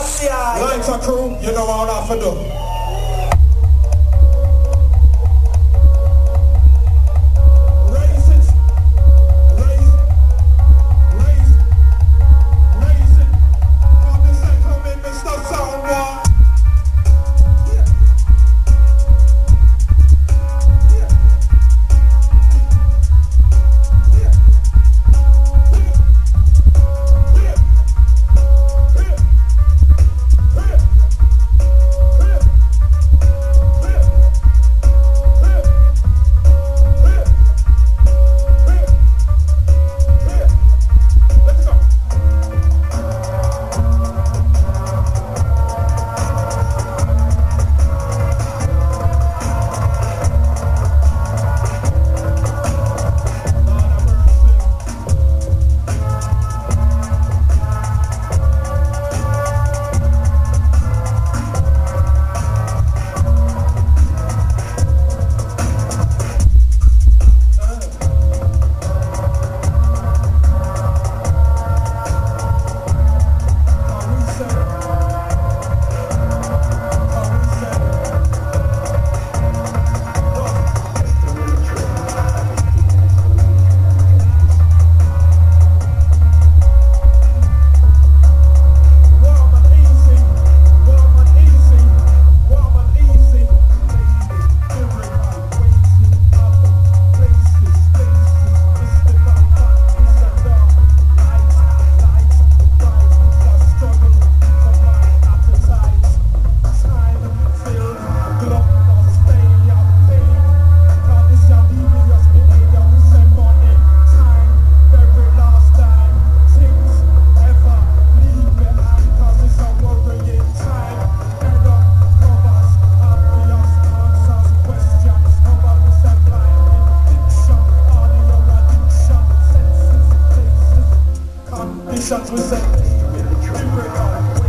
Selassie. Lighter crew, you know what I have to do. Conditions we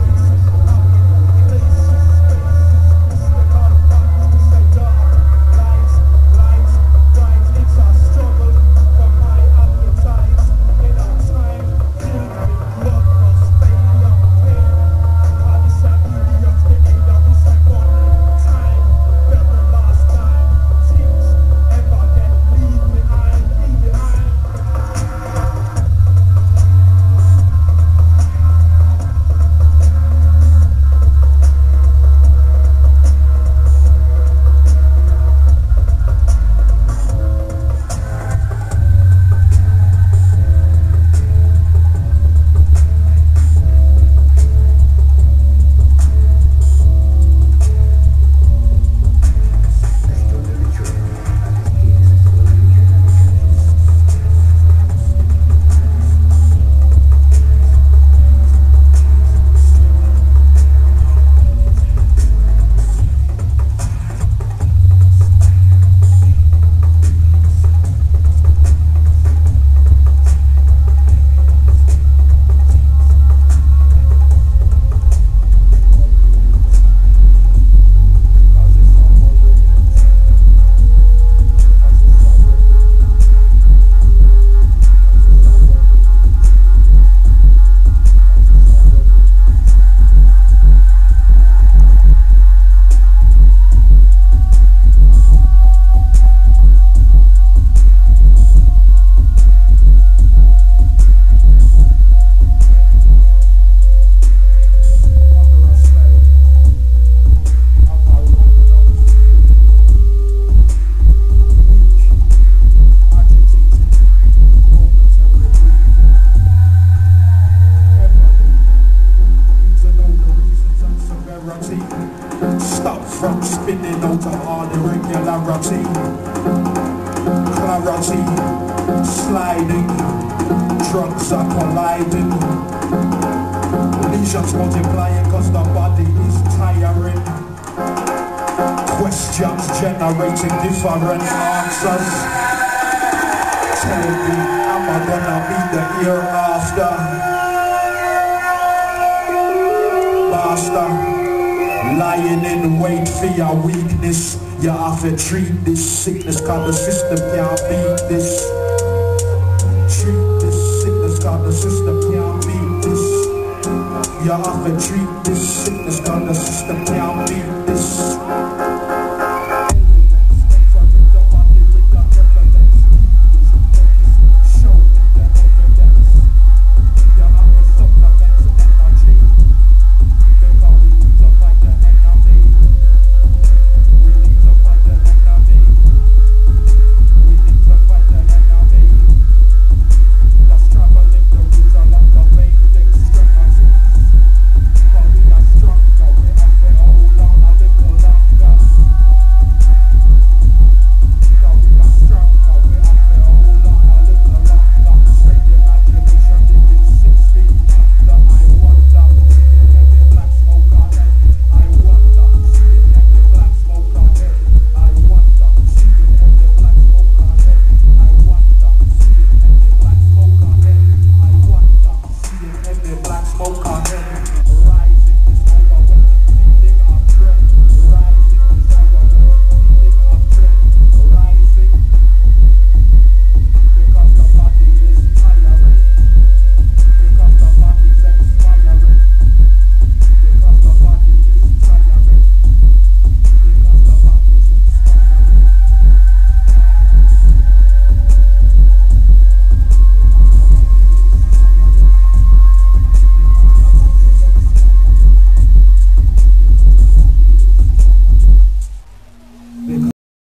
Stop from spinning out of all irregularity. Clarity, sliding, drugs are colliding. Lesions multiplying cause the body is tiring. Questions generating different answers. Tell me, am I gonna be the hereafter? Master, lying in wait for your weakness. You have to treat this sickness cause the system can't beat this. Treat this sickness cause the system can't beat this. You have to treat this sickness cause the system can't beat this.